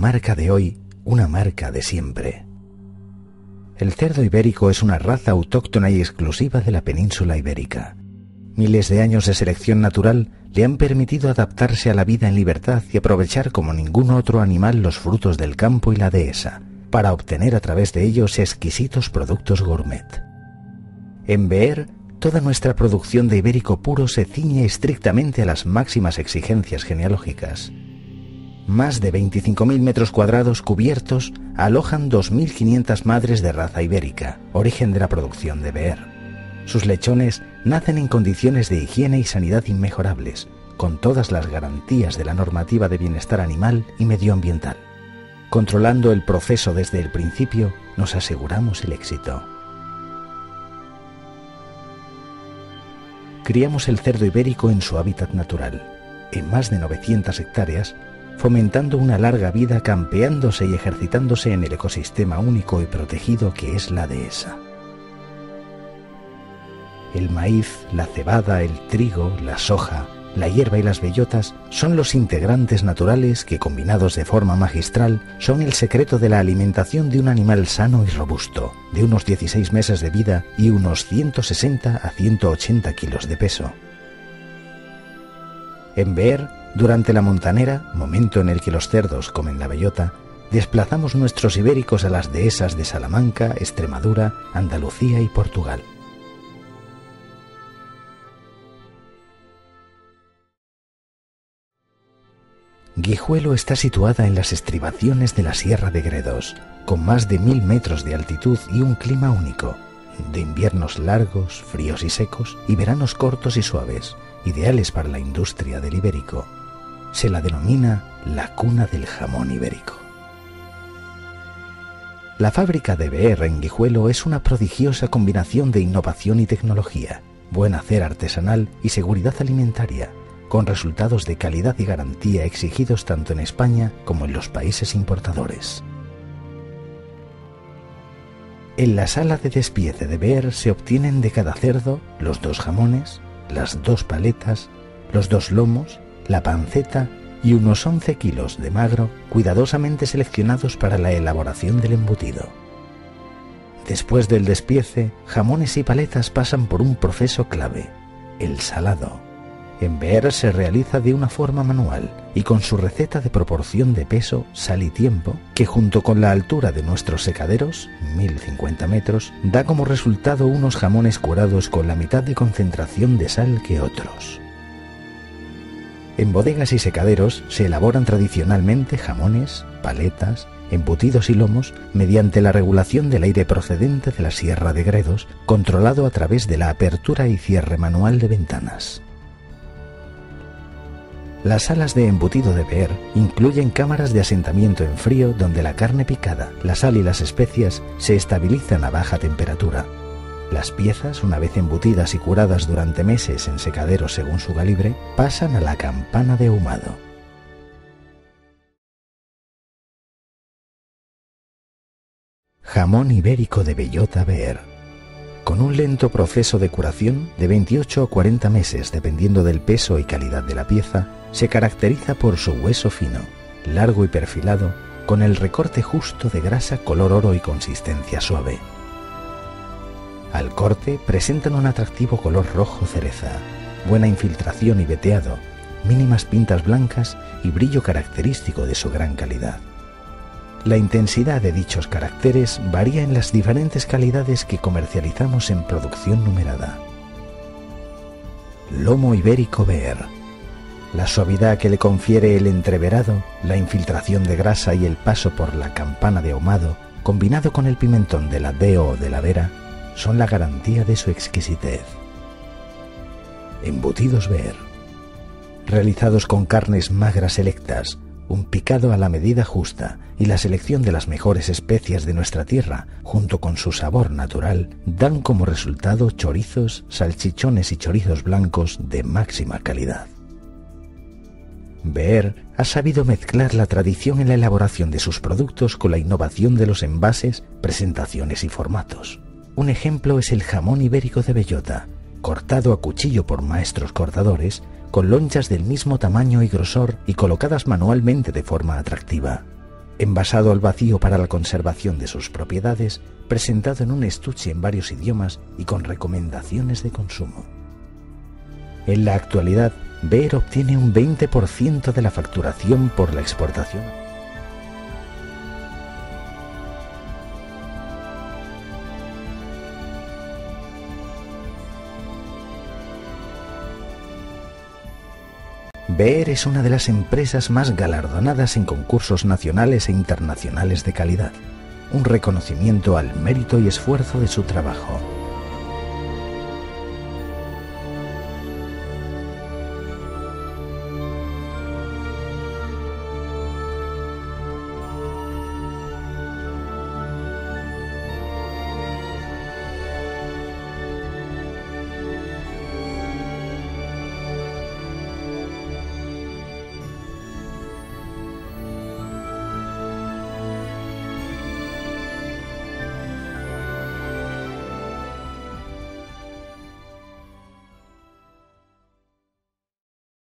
marca de hoy, una marca de siempre. El cerdo ibérico es una raza autóctona y exclusiva de la península ibérica. Miles de años de selección natural le han permitido adaptarse a la vida en libertad y aprovechar como ningún otro animal los frutos del campo y la dehesa, para obtener a través de ellos exquisitos productos gourmet. En Beer, toda nuestra producción de ibérico puro se ciñe estrictamente a las máximas exigencias genealógicas. Más de 25.000 metros cuadrados cubiertos alojan 2.500 madres de raza ibérica, origen de la producción de Beer. Sus lechones nacen en condiciones de higiene y sanidad inmejorables, con todas las garantías de la normativa de bienestar animal y medioambiental. Controlando el proceso desde el principio, nos aseguramos el éxito. Criamos el cerdo ibérico en su hábitat natural, en más de 900 hectáreas, fomentando una larga vida campeándose y ejercitándose en el ecosistema único y protegido que es la dehesa. El maíz, la cebada, el trigo, la soja, la hierba y las bellotas son los integrantes naturales que, combinados de forma magistral, son el secreto de la alimentación de un animal sano y robusto, de unos 16 meses de vida y unos 160 a 180 kilos de peso. En Beer, durante la montanera, momento en el que los cerdos comen la bellota, desplazamos nuestros ibéricos a las dehesas de Salamanca, Extremadura, Andalucía y Portugal. Guijuelo está situada en las estribaciones de la Sierra de Gredos, con más de mil metros de altitud y un clima único, de inviernos largos, fríos y secos, y veranos cortos y suaves, ideales para la industria del ibérico. Se la denomina la cuna del jamón ibérico. La fábrica de BR en Guijuelo es una prodigiosa combinación de innovación y tecnología, buen hacer artesanal y seguridad alimentaria, con resultados de calidad y garantía exigidos tanto en España como en los países importadores. En la sala de despiece de Beer se obtienen de cada cerdo los dos jamones, las dos paletas, los dos lomos, la panceta y unos 11 kilos de magro cuidadosamente seleccionados para la elaboración del embutido. Después del despiece, jamones y paletas pasan por un proceso clave, el salado en Beer se realiza de una forma manual y con su receta de proporción de peso, sal y tiempo, que junto con la altura de nuestros secaderos, 1050 metros, da como resultado unos jamones curados con la mitad de concentración de sal que otros. En bodegas y secaderos se elaboran tradicionalmente jamones, paletas, embutidos y lomos mediante la regulación del aire procedente de la Sierra de Gredos, controlado a través de la apertura y cierre manual de ventanas. Las salas de embutido de Beer incluyen cámaras de asentamiento en frío donde la carne picada, la sal y las especias se estabilizan a baja temperatura. Las piezas, una vez embutidas y curadas durante meses en secaderos según su calibre, pasan a la campana de ahumado. Jamón ibérico de bellota Beer con un lento proceso de curación de 28 o 40 meses dependiendo del peso y calidad de la pieza, se caracteriza por su hueso fino, largo y perfilado, con el recorte justo de grasa color oro y consistencia suave. Al corte presentan un atractivo color rojo cereza, buena infiltración y veteado, mínimas pintas blancas y brillo característico de su gran calidad. La intensidad de dichos caracteres varía en las diferentes calidades que comercializamos en producción numerada. Lomo ibérico Beer. La suavidad que le confiere el entreverado, la infiltración de grasa y el paso por la campana de ahumado, combinado con el pimentón de la deo o de la vera, son la garantía de su exquisitez. Embutidos Beer. Realizados con carnes magras selectas, un picado a la medida justa y la selección de las mejores especias de nuestra tierra, junto con su sabor natural, dan como resultado chorizos, salchichones y chorizos blancos de máxima calidad. Beer ha sabido mezclar la tradición en la elaboración de sus productos con la innovación de los envases, presentaciones y formatos. Un ejemplo es el jamón ibérico de bellota, cortado a cuchillo por maestros cortadores, con lonchas del mismo tamaño y grosor y colocadas manualmente de forma atractiva. envasado al vacío para la conservación de sus propiedades, presentado en un estuche en varios idiomas y con recomendaciones de consumo. En la actualidad, Beer obtiene un 20% de la facturación por la exportación. Beer es una de las empresas más galardonadas en concursos nacionales e internacionales de calidad, un reconocimiento al mérito y esfuerzo de su trabajo.